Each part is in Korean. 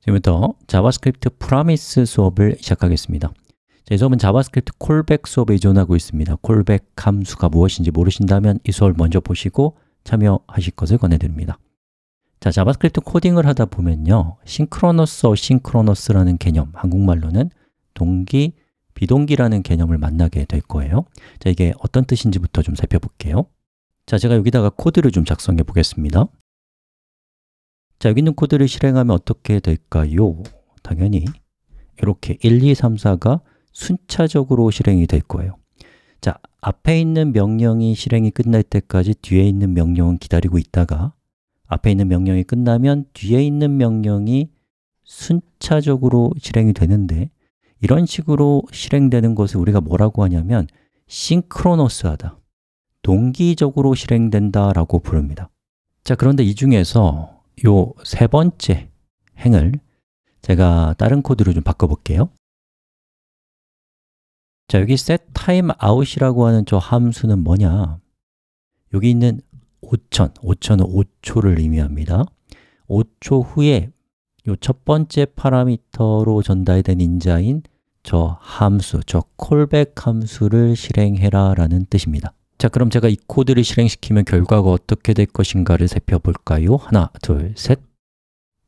지금부터 JavaScript Promise 수업을 시작하겠습니다. 자, 이 수업은 JavaScript callback 수업에 의존하고 있습니다. callback 함수가 무엇인지 모르신다면 이 수업을 먼저 보시고 참여하실 것을 권해드립니다. 자, JavaScript 코딩을 하다 보면요. synchronous, asynchronous라는 개념, 한국말로는 동기, 비동기라는 개념을 만나게 될 거예요. 자, 이게 어떤 뜻인지부터 좀 살펴볼게요. 자, 제가 여기다가 코드를 좀 작성해 보겠습니다 자, 여기 있는 코드를 실행하면 어떻게 될까요? 당연히 이렇게 1, 2, 3, 4가 순차적으로 실행이 될 거예요. 자, 앞에 있는 명령이 실행이 끝날 때까지 뒤에 있는 명령은 기다리고 있다가 앞에 있는 명령이 끝나면 뒤에 있는 명령이 순차적으로 실행이 되는데 이런 식으로 실행되는 것을 우리가 뭐라고 하냐면 싱크로너스하다, 동기적으로 실행된다 라고 부릅니다. 자, 그런데 이 중에서 요 세 번째 행을 제가 다른 코드로 좀 바꿔볼게요. 자, 여기 set timeout이라고 하는 저 함수는 뭐냐? 여기 있는 5천, 5천은 5초를 의미합니다. 5초 후에 이첫 번째 파라미터로 전달된 인자인 저 함수, 저 callback 함수를 실행해라 라는 뜻입니다 자, 그럼 제가 이 코드를 실행시키면 결과가 어떻게 될 것인가를 살펴볼까요? 하나, 둘, 셋.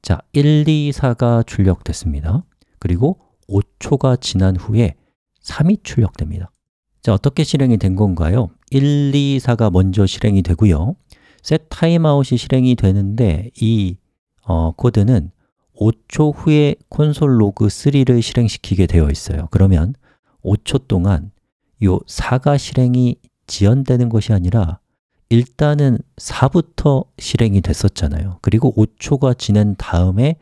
자, 1, 2, 4가 출력됐습니다. 그리고 5초가 지난 후에 3이 출력됩니다. 자, 어떻게 실행이 된 건가요? 1, 2, 4가 먼저 실행이 되고요. set timeout이 실행이 되는데 이 어, 코드는 5초 후에 콘솔 로그 3를 실행시키게 되어 있어요. 그러면 5초 동안 이 4가 실행이 지연되는 것이 아니라 일단은 4부터 실행이 됐었잖아요. 그리고 5초가 지난 다음에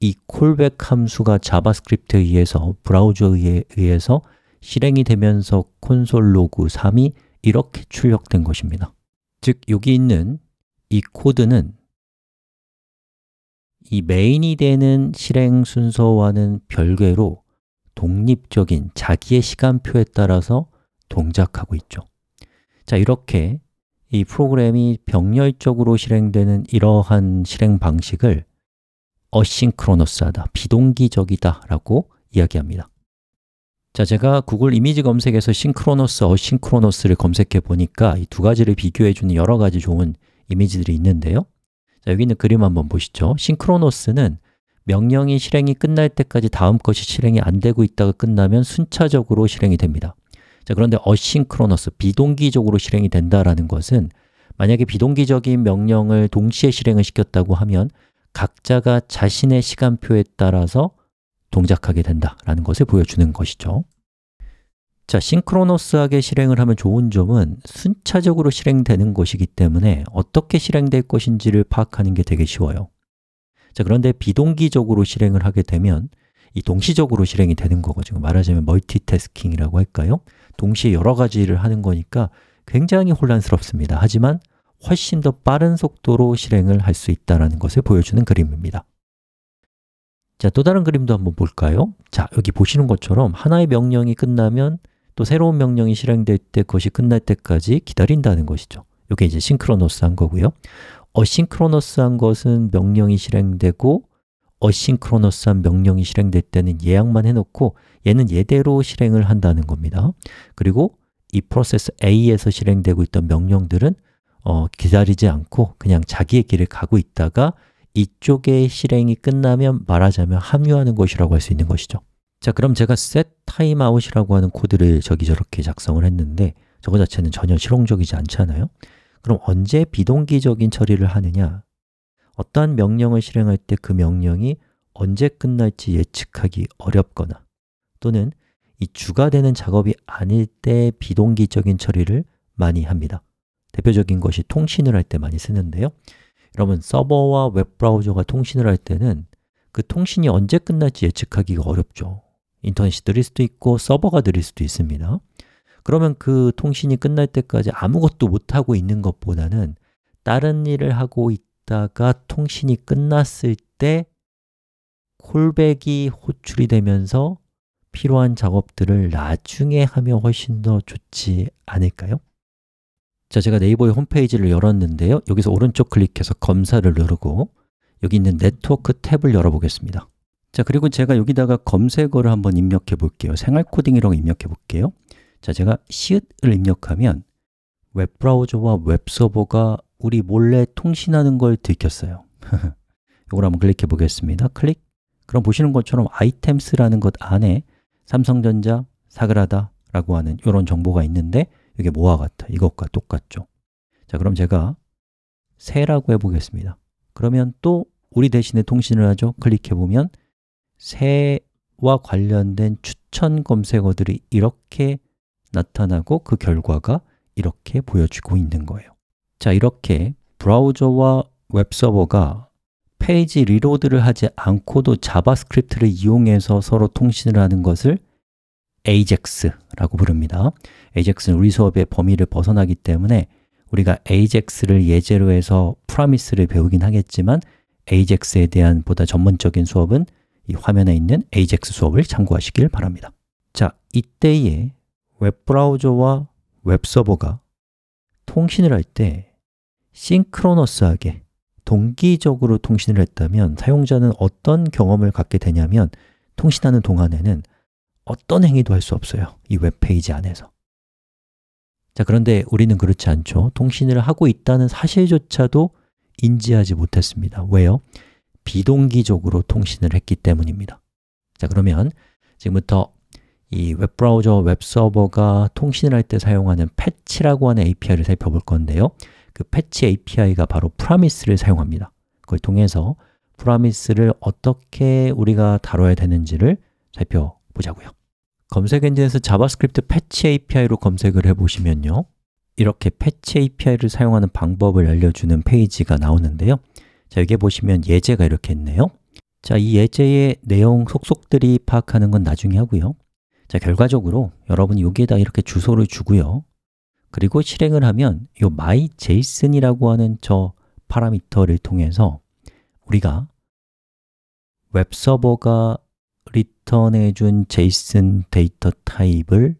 이 callback 함수가 JavaScript에 의해서 브라우저에 의해서 실행이 되면서 console log 3이 이렇게 출력된 것입니다. 즉, 여기 있는 이 코드는 이 메인이 되는 실행 순서와는 별개로 독립적인 자기의 시간표에 따라서 동작하고 있죠 자, 이렇게 이 프로그램이 병렬적으로 실행되는 이러한 실행 방식을 어싱크로너스하다, 비동기적이다 라고 이야기합니다. 자, 제가 구글 이미지 검색에서 싱크로너스, 어싱크로너스를 검색해 보니까 이 두 가지를 비교해 주는 여러 가지 좋은 이미지들이 있는데요. 자, 여기 있는 그림 한번 보시죠. 싱크로너스는 명령이 실행이 끝날 때까지 다음 것이 실행이 안 되고 있다가 끝나면 순차적으로 실행이 됩니다 자, 그런데 어싱크로너스, 비동기적으로 실행이 된다라는 것은 만약에 비동기적인 명령을 동시에 실행을 시켰다고 하면 각자가 자신의 시간표에 따라서 동작하게 된다라는 것을 보여주는 것이죠 자, 싱크로너스하게 실행을 하면 좋은 점은 순차적으로 실행되는 것이기 때문에 어떻게 실행될 것인지를 파악하는 게 되게 쉬워요 자, 그런데 비동기적으로 실행을 하게 되면 이 동시적으로 실행이 되는 거거든요 말하자면 멀티태스킹이라고 할까요? 동시에 여러 가지를 하는 거니까 굉장히 혼란스럽습니다. 하지만 훨씬 더 빠른 속도로 실행을 할 수 있다는 것을 보여주는 그림입니다. 자, 또 다른 그림도 한번 볼까요? 자, 여기 보시는 것처럼 하나의 명령이 끝나면 또 새로운 명령이 실행될 때 그것이 끝날 때까지 기다린다는 것이죠. 이게 이제 싱크로너스한 거고요. 어싱크로너스한 것은 명령이 실행되고 어싱크로너스한 명령이 실행될 때는 예약만 해놓고 얘는 예대로 실행을 한다는 겁니다. 그리고 이 프로세스 A에서 실행되고 있던 명령들은 어, 기다리지 않고 그냥 자기의 길을 가고 있다가 이쪽의 실행이 끝나면 말하자면 합류하는 것이라고 할 수 있는 것이죠. 자, 그럼 제가 set timeout이라고 하는 코드를 저기 저렇게 작성을 했는데 저거 자체는 전혀 실용적이지 않잖아요. 그럼 언제 비동기적인 처리를 하느냐? 어떠한 명령을 실행할 때 그 명령이 언제 끝날지 예측하기 어렵거나 또는 이 주가 되는 작업이 아닐 때 비동기적인 처리를 많이 합니다. 대표적인 것이 통신을 할 때 많이 쓰는데요. 여러분, 서버와 웹브라우저가 통신을 할 때는 그 통신이 언제 끝날지 예측하기가 어렵죠. 인터넷이 느릴 수도 있고 서버가 느릴 수도 있습니다. 그러면 그 통신이 끝날 때까지 아무것도 못하고 있는 것보다는 다른 일을 하고 있다가 통신이 끝났을 때 콜백이 호출이 되면서 필요한 작업들을 나중에 하면 훨씬 더 좋지 않을까요? 자, 제가 네이버의 홈페이지를 열었는데요. 여기서 오른쪽 클릭해서 검사를 누르고 여기 있는 네트워크 탭을 열어보겠습니다. 자, 그리고 제가 여기다가 검색어를 한번 입력해 볼게요. 생활 코딩이라고 입력해 볼게요. 자, 제가 시옷을 입력하면 웹브라우저와 웹서버가 우리 몰래 통신하는 걸 들켰어요. 이걸 한번 클릭해 보겠습니다. 클릭. 그럼 보시는 것처럼 items라는 것 안에 삼성전자, 사그라다 라고 하는 이런 정보가 있는데 이게 뭐와 같아? 이것과 똑같죠. 자, 그럼 제가 새라고 해보겠습니다. 그러면 또 우리 대신에 통신을 하죠. 클릭해 보면 새와 관련된 추천 검색어들이 이렇게 나타나고 그 결과가 이렇게 보여지고 있는 거예요. 자, 이렇게 브라우저와 웹서버가 페이지 reload를 하지 않고도 자바스크립트를 이용해서 서로 통신을 하는 것을 AJAX라고 부릅니다. AJAX는 우리 수업의 범위를 벗어나기 때문에 우리가 AJAX를 예제로 해서 프라미스를 배우긴 하겠지만 AJAX에 대한 보다 전문적인 수업은 이 화면에 있는 AJAX 수업을 참고하시길 바랍니다. 자, 이때에 웹브라우저와 웹서버가 통신을 할 때 싱크로너스하게 동기적으로 통신을 했다면 사용자는 어떤 경험을 갖게 되냐면 통신하는 동안에는 어떤 행위도 할 수 없어요. 이 웹페이지 안에서. 자, 그런데 우리는 그렇지 않죠. 통신을 하고 있다는 사실조차도 인지하지 못했습니다. 왜요? 비동기적으로 통신을 했기 때문입니다. 자, 그러면 지금부터 이 웹브라우저, 웹서버가 통신을 할 때 사용하는 fetch라고 하는 API를 살펴볼 건데요 그 fetch API가 바로 Promise를 사용합니다. 그걸 통해서 Promise를 어떻게 우리가 다뤄야 되는지를 살펴보자고요. 검색 엔진에서 자바스크립트 fetch API로 검색을 해보시면요. 이렇게 fetch API를 사용하는 방법을 알려주는 페이지가 나오는데요. 자, 여기에 보시면 예제가 이렇게 있네요. 자, 이 예제의 내용 속속들이 파악하는 건 나중에 하고요. 자, 결과적으로 여러분이 여기에다 이렇게 주소를 주고요 그리고 실행을 하면 이 myJSON이라고 하는 저 파라미터를 통해서 우리가 웹서버가 리턴해 준 JSON 데이터 타입을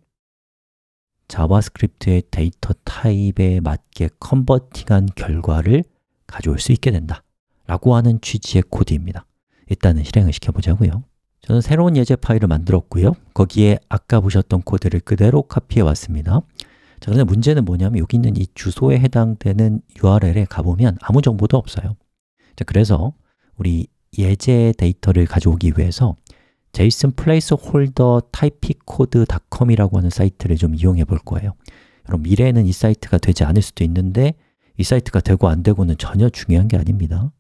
자바스크립트의 데이터 타입에 맞게 converting한 결과를 가져올 수 있게 된다 라고 하는 취지의 코드입니다. 일단은 실행을 시켜보자고요. 저는 새로운 예제 파일을 만들었고요. 거기에 아까 보셨던 코드를 그대로 카피해 왔습니다 자, 그런데 문제는 뭐냐면 여기 있는 이 주소에 해당되는 URL에 가보면 아무 정보도 없어요. 자, 그래서 우리 예제 데이터를 가져오기 위해서 jsonplaceholder.typicode.com이라고 하는 사이트를 좀 이용해 볼 거예요. 여러분 미래에는 이 사이트가 되지 않을 수도 있는데 이 사이트가 되고 안 되고는 전혀 중요한 게 아닙니다.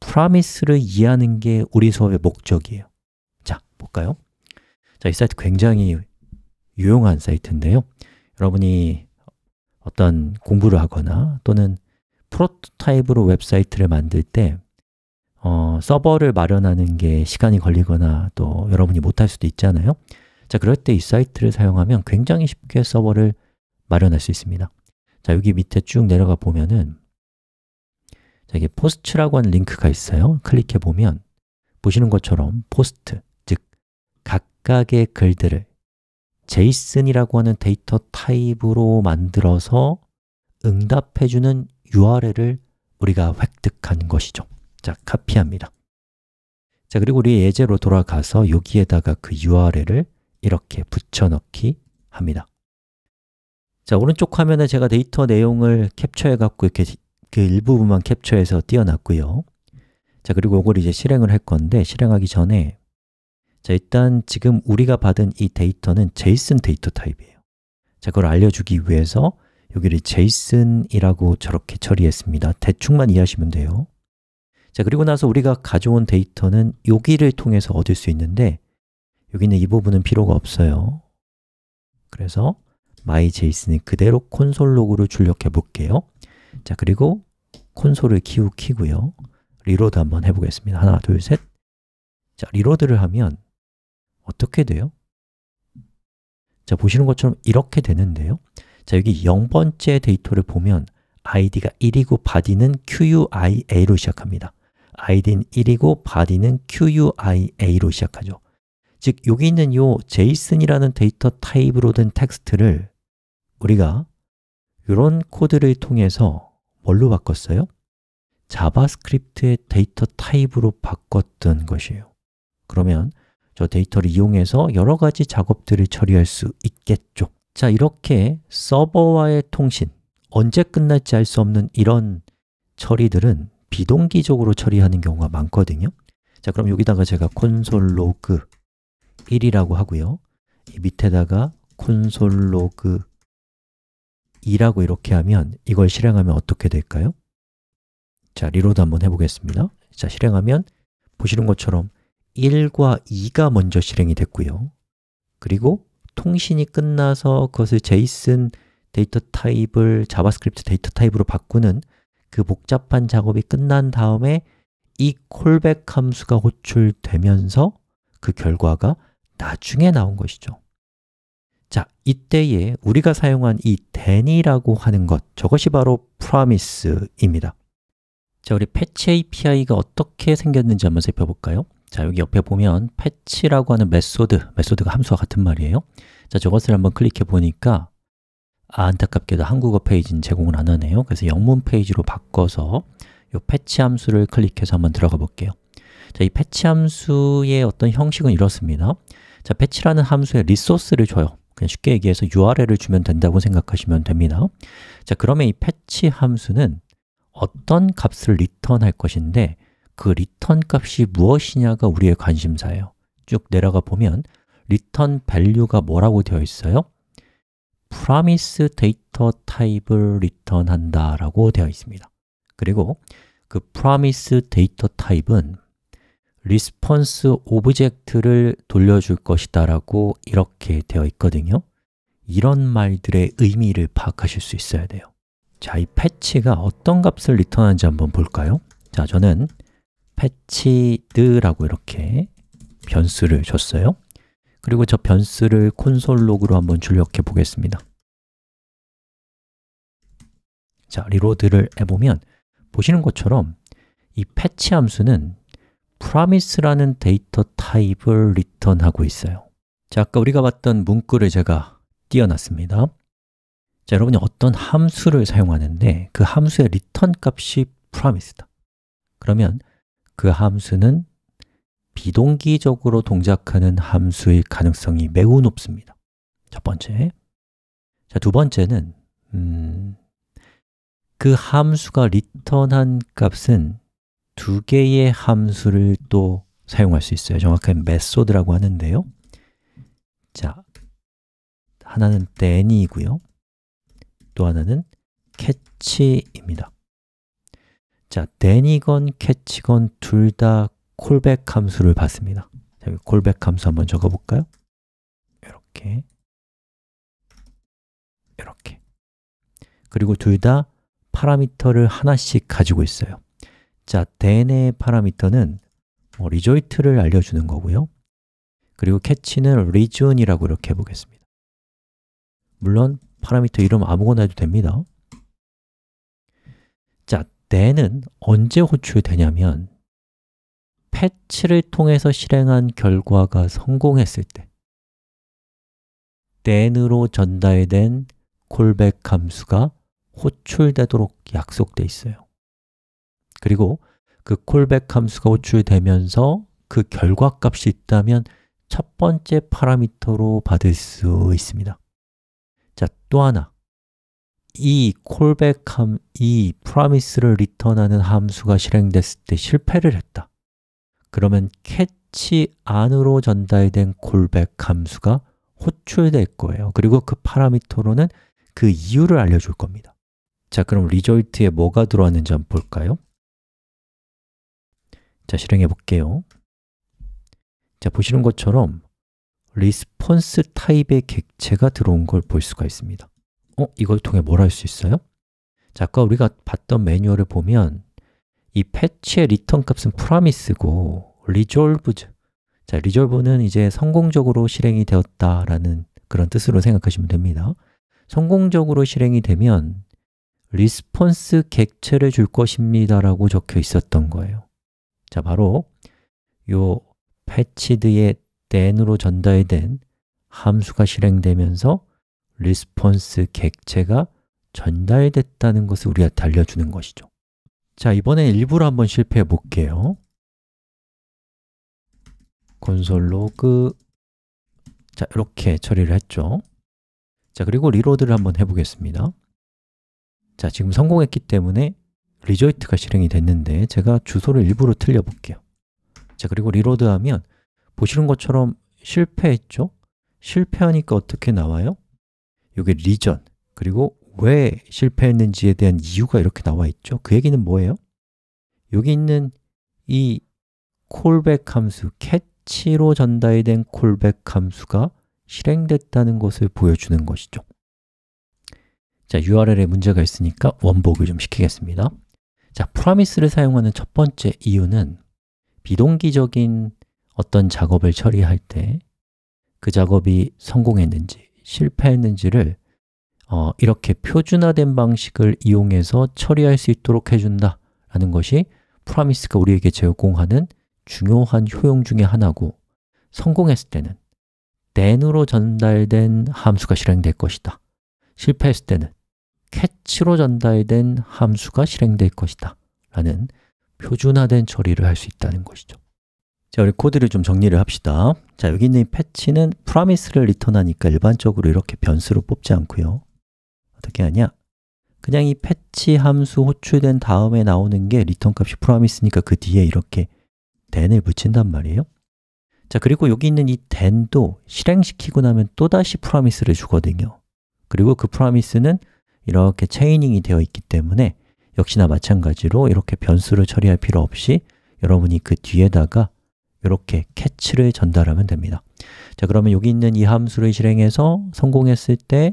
Promise를 이해하는 게 우리 수업의 목적이에요. 자, 볼까요? 자, 이 사이트 굉장히 유용한 사이트인데요 여러분이 어떤 공부를 하거나 또는 프로토타입으로 웹사이트를 만들 때 어, 서버를 마련하는 게 시간이 걸리거나 또 여러분이 못할 수도 있잖아요. 자, 그럴 때 이 사이트를 사용하면 굉장히 쉽게 서버를 마련할 수 있습니다. 자, 여기 밑에 쭉 내려가 보면은 자, 이게 post라고 하는 링크가 있어요. 클릭해 보면 보시는 것처럼 post, 즉 각각의 글들을 JSON이라고 하는 데이터 타입으로 만들어서 응답해주는 URL을 우리가 획득한 것이죠. 자, 카피합니다. 자, 그리고 우리 예제로 돌아가서 여기에다가 그 URL을 이렇게 붙여넣기 합니다. 자, 오른쪽 화면에 제가 데이터 내용을 캡처해 갖고 이렇게 그 일부분만 캡처해서 띄워놨고요. 자, 그리고 이걸 이제 실행을 할 건데 실행하기 전에 자, 일단 지금 우리가 받은 이 데이터는 JSON 데이터 타입이에요. 자, 그걸 알려주기 위해서 여기를 JSON이라고 저렇게 처리했습니다. 대충만 이해하시면 돼요. 자, 그리고 나서 우리가 가져온 데이터는 여기를 통해서 얻을 수 있는데 여기 있는 이 부분은 필요가 없어요. 그래서 myJSON을 그대로 console.log로 출력해 볼게요. 자, 그리고 콘솔을 키우 키고요. reload 한번 해보겠습니다. 하나, 둘, 셋. 자, reload를 하면 어떻게 돼요? 자, 보시는 것처럼 이렇게 되는데요 자, 여기 0번째 데이터를 보면 id가 1이고 body는 QUIA로 시작합니다 id는 1이고 body는 QUIA로 시작하죠 즉, 여기 있는 이 JSON이라는 데이터 타입으로 된 텍스트를 우리가 이런 코드를 통해서 뭘로 바꿨어요? 자바스크립트의 데이터 타입으로 바꿨던 것이에요 그러면 저 데이터를 이용해서 여러 가지 작업들을 처리할 수 있겠죠. 자, 이렇게 서버와의 통신, 언제 끝날지 알 수 없는 이런 처리들은 비동기적으로 처리하는 경우가 많거든요. 자, 그럼 여기다가 제가 console.log 1이라고 하고요. 이 밑에다가 console.log 2라고 이렇게 하면 이걸 실행하면 어떻게 될까요? 자, reload 한번 해보겠습니다. 자, 실행하면 보시는 것처럼 1과 2가 먼저 실행이 됐고요. 그리고 통신이 끝나서 그것을 JSON 데이터 타입을 자바스크립트 데이터 타입으로 바꾸는 그 복잡한 작업이 끝난 다음에 이 callback 함수가 호출되면서 그 결과가 나중에 나온 것이죠. 자, 이때에 우리가 사용한 이 then이라고 하는 것, 저것이 바로 promise입니다. 자, 우리 fetch API가 어떻게 생겼는지 한번 살펴볼까요? 자, 여기 옆에 보면 fetch라고 하는 method, method가 함수와 같은 말이에요. 자, 저것을 한번 클릭해 보니까 아, 안타깝게도 한국어 페이지는 제공을 안 하네요. 그래서 영문 페이지로 바꿔서 이 fetch 함수를 클릭해서 한번 들어가 볼게요. 자, 이 fetch 함수의 어떤 형식은 이렇습니다. 자, fetch라는 함수에 resource를 줘요. 그냥 쉽게 얘기해서 URL을 주면 된다고 생각하시면 됩니다. 자, 그러면 이 fetch 함수는 어떤 값을 return할 것인데 그 return 값이 무엇이냐가 우리의 관심사예요 쭉 내려가 보면 return value가 뭐라고 되어 있어요? promise 데이터 타입을 return한다 라고 되어 있습니다 그리고 그 promise 데이터 타입은 response object를 돌려줄 것이다 라고 이렇게 되어 있거든요 이런 말들의 의미를 파악하실 수 있어야 돼요 자, 이 fetch가 어떤 값을 return하는지 한번 볼까요? 자, 저는 fetched라고 이렇게 변수를 줬어요. 그리고 저 변수를 console log로 한번 출력해 보겠습니다. 자, reload를 해보면 보시는 것처럼 이 fetch 함수는 promise라는 데이터 타입을 return하고 있어요. 자, 아까 우리가 봤던 문구를 제가 띄어놨습니다. 자, 여러분이 어떤 함수를 사용하는데 그 함수의 return 값이 promise다. 그러면 그 함수는 비동기적으로 동작하는 함수일 가능성이 매우 높습니다. 첫 번째. 자, 두 번째는 음, 그 함수가 리턴한 값은 두 개의 함수를 또 사용할 수 있어요. 정확하게 메소드라고 하는데요. 자, 하나는 then이고요. 또 하나는 catch입니다 자, then이건 catch건 둘 다 콜백 함수를 받습니다. 자, 여기 콜백 함수 한번 적어볼까요? 이렇게. 이렇게. 그리고 둘 다 파라미터를 하나씩 가지고 있어요. 자, then의 파라미터는 뭐 리조이트를 알려주는 거고요. 그리고 catch는 region이라고 이렇게 해보겠습니다. 물론 파라미터 이름 아무거나 해도 됩니다 자, then은 언제 호출되냐면 패치를 통해서 실행한 결과가 성공했을 때. then으로 전달된 콜백 함수가 호출되도록 약속돼 있어요. 그리고 그 콜백 함수가 호출되면서 그 결과 값이 있다면 첫 번째 파라미터로 받을 수 있습니다. 자, 또 하나 이 콜백함, 이 promise를 리턴하는 함수가 실행됐을 때 실패를 했다. 그러면 catch 안으로 전달된 콜백 함수가 호출될 거예요. 그리고 그 파라미터로는 그 이유를 알려줄 겁니다. 자, 그럼 result에 뭐가 들어왔는지 한번 볼까요? 자, 실행해 볼게요. 자, 보시는 것처럼 response 타입의 객체가 들어온 걸 볼 수가 있습니다 어? 이걸 통해 뭘 할 수 있어요? 자, 아까 우리가 봤던 매뉴얼을 보면 이 fetch의 return 값은 promise고 resolved 자, resolve는 이제 성공적으로 실행이 되었다라는 그런 뜻으로 생각하시면 됩니다 성공적으로 실행이 되면 response 객체를 줄 것입니다 라고 적혀 있었던 거예요 자, 바로 요 fetched의 then으로 전달된 함수가 실행되면서 response 객체가 전달됐다는 것을 우리한테 알려주는 것이죠. 자, 이번엔 일부러 한번 실패해 볼게요. console log 자, 이렇게 처리를 했죠. 자, 그리고 reload를 한번 해보겠습니다. 자, 지금 성공했기 때문에 result가 실행이 됐는데 제가 주소를 일부러 틀려볼게요. 자, 그리고 reload하면 보시는 것처럼 실패했죠? 실패하니까 어떻게 나와요? 이게 reason, 그리고 왜 실패했는지에 대한 이유가 이렇게 나와 있죠? 그 얘기는 뭐예요? 여기 있는 이 callback 함수, catch로 전달된 callback 함수가 실행됐다는 것을 보여주는 것이죠. 자, URL에 문제가 있으니까 원복을 좀 시키겠습니다. 자, promise를 사용하는 첫 번째 이유는 비동기적인 어떤 작업을 처리할 때 그 작업이 성공했는지 실패했는지를 어, 이렇게 표준화된 방식을 이용해서 처리할 수 있도록 해준다 라는 것이 프라미스가 우리에게 제공하는 중요한 효용 중의 하나고 성공했을 때는 then으로 전달된 함수가 실행될 것이다. 실패했을 때는 catch로 전달된 함수가 실행될 것이다. 라는 표준화된 처리를 할 수 있다는 것이죠 자, 우리 코드를 좀 정리를 합시다. 자, 여기 있는 fetch는 promise를 return하니까 일반적으로 이렇게 변수로 뽑지 않고요. 어떻게 하냐? 그냥 이 fetch 함수 호출된 다음에 나오는 게 return 값이 promise니까 그 뒤에 이렇게 then을 붙인단 말이에요. 자, 그리고 여기 있는 이 then도 실행시키고 나면 또다시 promise를 주거든요. 그리고 그 promise는 이렇게 체이닝이 되어 있기 때문에 역시나 마찬가지로 이렇게 변수를 처리할 필요 없이 여러분이 그 뒤에다가 이렇게 catch를 전달하면 됩니다. 자, 그러면 여기 있는 이 함수를 실행해서 성공했을 때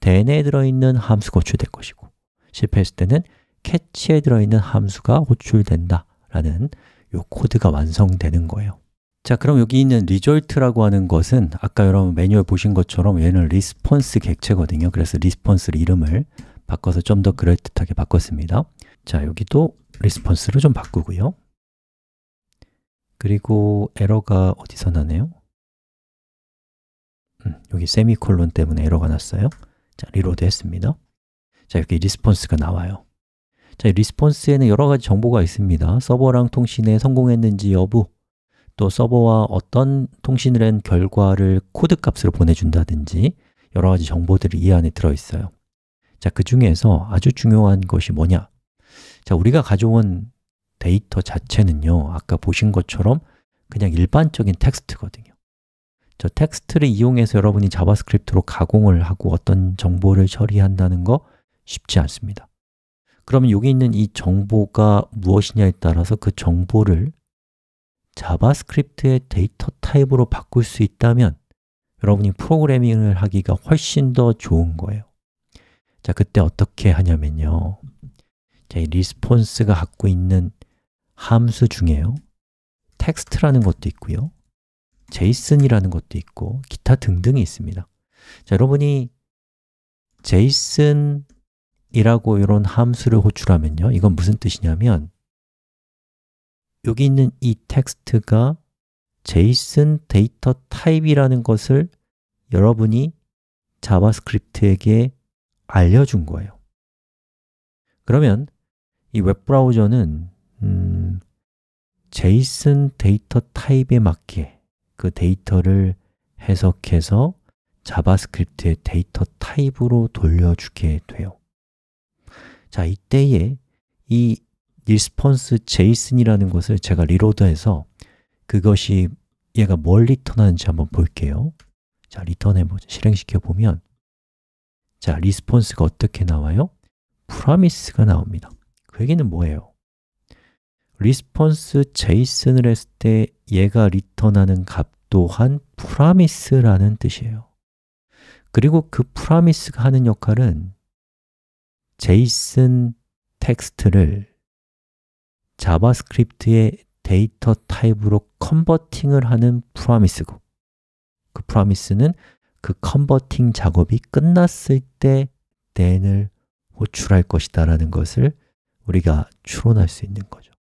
then에 들어있는 함수가 호출될 것이고 실패했을 때는 catch에 들어있는 함수가 호출된다 라는 이 코드가 완성되는 거예요. 자, 그럼 여기 있는 result라고 하는 것은 아까 여러분 매뉴얼 보신 것처럼 얘는 response 객체거든요. 그래서 response 이름을 바꿔서 좀 더 그럴듯하게 바꿨습니다. 자, 여기도 response를 좀 바꾸고요 그리고 에러가 어디서 나네요? 음, 여기 세미콜론 때문에 에러가 났어요. 자, reload 했습니다. 자, 이렇게 response가 나와요. 자, response에는 여러 가지 정보가 있습니다. 서버랑 통신에 성공했는지 여부 또 서버와 어떤 통신을 한 결과를 코드 값으로 보내준다든지 여러 가지 정보들이 이 안에 들어있어요. 자, 그 중에서 아주 중요한 것이 뭐냐? 자, 우리가 가져온 데이터 자체는요 아까 보신 것처럼 그냥 일반적인 텍스트거든요. 저 텍스트를 이용해서 여러분이 JavaScript로 가공을 하고 어떤 정보를 처리한다는 거 쉽지 않습니다. 그러면 여기 있는 이 정보가 무엇이냐에 따라서 그 정보를 JavaScript의 데이터 타입으로 바꿀 수 있다면 여러분이 프로그래밍을 하기가 훨씬 더 좋은 거예요. 자, 그때 어떻게 하냐면요. 자, 이 response가 갖고 있는 함수 중에요. 텍스트라는 것도 있고요. JSON이라는 것도 있고 기타 등등이 있습니다. 자, 여러분이 JSON이라고 이런 함수를 호출하면요. 이건 무슨 뜻이냐면 여기 있는 이 텍스트가 JSON 데이터 타입이라는 것을 여러분이 JavaScript에게 알려준 거예요. 그러면 이 웹브라우저는 음, JSON 데이터 타입에 맞게 그 데이터를 해석해서 JavaScript의 데이터 타입으로 돌려주게 돼요 자, 이때에 이 response JSON이라는 것을 제가 reload해서 그것이 얘가 뭘 return하는지 한번 볼게요 자, return해보자. 실행시켜 보면 자, response가 어떻게 나와요? promise가 나옵니다 그 얘기는 뭐예요? response JSON을 했을 때 얘가 return하는 값 또한 promise라는 뜻이에요. 그리고 그 promise가 하는 역할은 JSON 텍스트를 JavaScript의 데이터 타입으로 converting을 하는 promise고 그 프라미스는 그 컨버팅 작업이 끝났을 때 then을 호출할 것이다 라는 것을 우리가 추론할 수 있는 거죠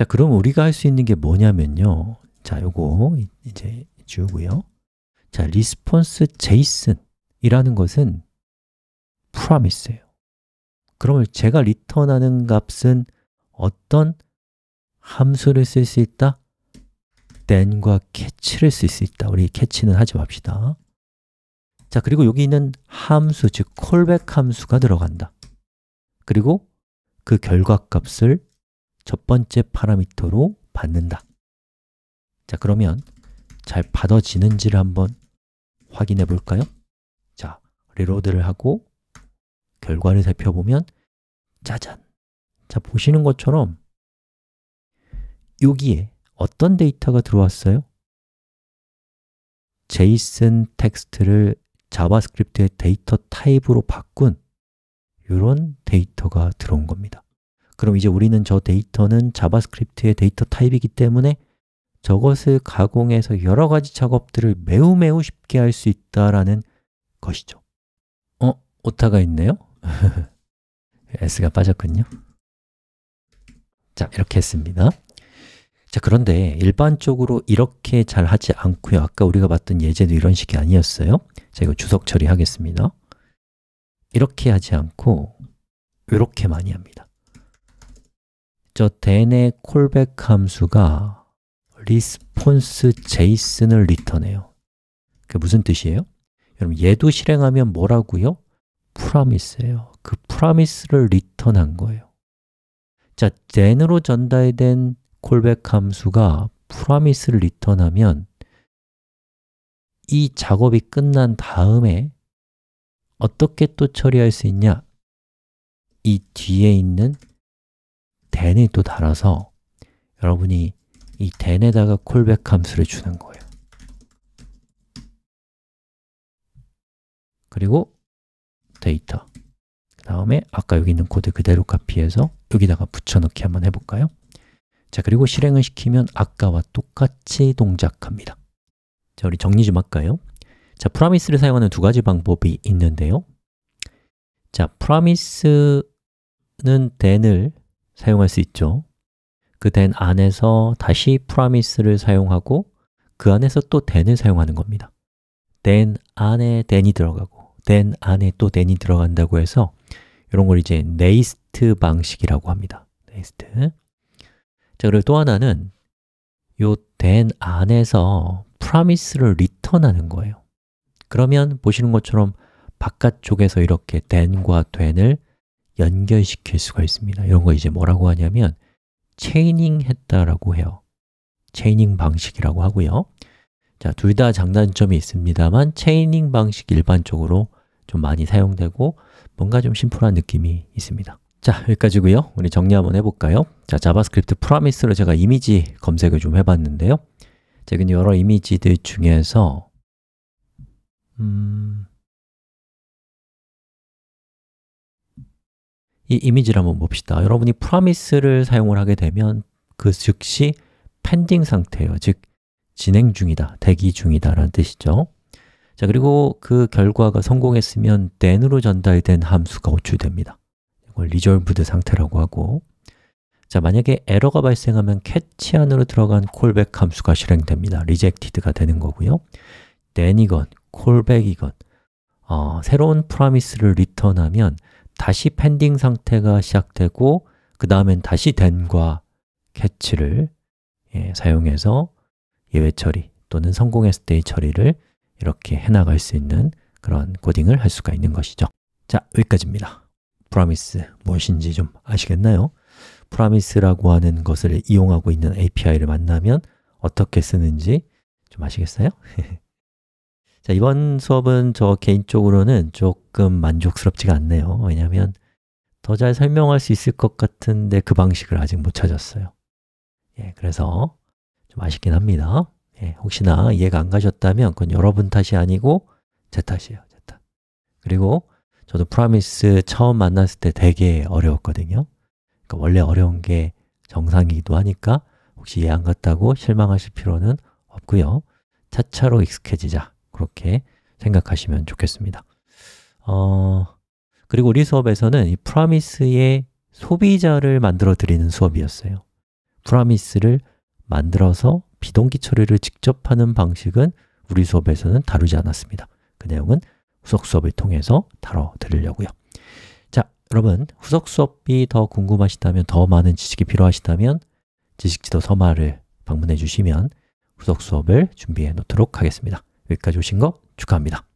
자, 그럼 우리가 할 수 있는 게 뭐냐면요. 자, 요거 이제 지우고요. 자, response JSON이라는 것은 promise예요. 그러면 제가 리턴하는 값은 어떤 함수를 쓸 수 있다? then과 catch를 쓸 수 있다. 우리 catch는 하지 맙시다. 자, 그리고 여기 있는 함수, 즉 callback 함수가 들어간다. 그리고 그 결과 값을 첫 번째 파라미터로 받는다 자, 그러면 잘 받아지는지를 한번 확인해 볼까요? 자, 리로드를 하고 결과를 살펴보면 짜잔! 자, 보시는 것처럼 여기에 어떤 데이터가 들어왔어요? JSON 텍스트를 JavaScript의 데이터 타입으로 바꾼 이런 데이터가 들어온 겁니다 그럼 이제 우리는 저 데이터는 JavaScript의 데이터 타입이기 때문에 저것을 가공해서 여러 가지 작업들을 매우 매우 쉽게 할 수 있다라는 것이죠. 어? 오타가 있네요? S가 빠졌군요. 자, 이렇게 했습니다. 자, 그런데 일반적으로 이렇게 잘 하지 않고요. 아까 우리가 봤던 예제도 이런 식이 아니었어요. 자, 이거 주석 처리하겠습니다. 이렇게 하지 않고 이렇게 많이 합니다 저 then의 콜백 함수가 response JSON을 리턴해요 그게 무슨 뜻이에요? 여러분, 얘도 실행하면 뭐라고요? promise예요 그 promise를 리턴한 거예요 자, then으로 전달된 콜백 함수가 promise를 리턴하면 이 작업이 끝난 다음에 어떻게 또 처리할 수 있냐? 이 뒤에 있는 then이 또 달아서 여러분이 이 then에다가 callback 함수를 주는 거예요 그리고 데이터 그 다음에 아까 여기 있는 코드 그대로 카피해서 여기다가 붙여넣기 한번 해볼까요? 자, 그리고 실행을 시키면 아까와 똑같이 동작합니다 자, 우리 정리 좀 할까요? 자, Promise를 사용하는 두 가지 방법이 있는데요 자, Promise는 then을 사용할 수 있죠. 그 then 안에서 다시 Promise를 사용하고 그 안에서 또 then을 사용하는 겁니다. then 안에 then이 들어가고 then 안에 또 then이 들어간다고 해서 이런 걸 이제 nested 방식이라고 합니다. nested. 자, 그리고 또 하나는 요 then 안에서 Promise를 return하는 거예요. 그러면 보시는 것처럼 바깥쪽에서 이렇게 then과 then을 연결시킬 수가 있습니다. 이런 거 이제 뭐라고 하냐면 chaining 했다라고 해요. chaining 방식이라고 하고요. 자, 둘 다 장단점이 있습니다만 chaining 방식 일반적으로 좀 많이 사용되고 뭔가 좀 심플한 느낌이 있습니다. 자, 여기까지고요. 우리 정리 한번 해볼까요? 자, JavaScript Promise로 제가 이미지 검색을 좀 해봤는데요. 제가 여러 이미지들 중에서 음... 이 이미지를 한번 봅시다. 여러분이 프라미스를 사용을 하게 되면 그 즉시 펜딩 상태예요. 즉 진행 중이다, 대기 중이다 라는 뜻이죠. 자 그리고 그 결과가 성공했으면 then으로 전달된 함수가 호출됩니다. 이걸 resolved 상태라고 하고. 자 만약에 에러가 발생하면 catch 안으로 들어간 callback 함수가 실행됩니다. rejected가 되는 거고요. then이건 callback이건 어, 새로운 프라미스를 리턴하면 다시 펜딩 상태가 시작되고 그 다음엔 다시 then과 catch를 예, 사용해서 예외 처리 또는 성공했을 때의 처리를 이렇게 해나갈 수 있는 그런 코딩을 할 수가 있는 것이죠 자, 여기까지입니다 promise 무엇인지 좀 아시겠나요? promise라고 하는 것을 이용하고 있는 API를 만나면 어떻게 쓰는지 좀 아시겠어요? 자, 이번 수업은 저 개인적으로는 조금 만족스럽지가 않네요. 왜냐하면 더 잘 설명할 수 있을 것 같은데 그 방식을 아직 못 찾았어요. 예, 그래서 좀 아쉽긴 합니다. 예, 혹시나 이해가 안 가셨다면 그건 여러분 탓이 아니고 제 탓이에요, 제 탓. 그리고 저도 프라미스 처음 만났을 때 되게 어려웠거든요. 그러니까 원래 어려운 게 정상이기도 하니까 혹시 이해 안 갔다고 실망하실 필요는 없고요. 차차로 익숙해지자 그렇게 생각하시면 좋겠습니다. 어, 그리고 우리 수업에서는 이 프라미스의 소비자를 만들어 드리는 수업이었어요. 프라미스를 만들어서 비동기 처리를 직접 하는 방식은 우리 수업에서는 다루지 않았습니다. 그 내용은 후속 수업을 통해서 다뤄드리려고요. 자, 여러분 후속 수업이 더 궁금하시다면 더 많은 지식이 필요하시다면 지식지도 서마를 방문해 주시면 후속 수업을 준비해 놓도록 하겠습니다. 여기까지 오신 거 축하합니다.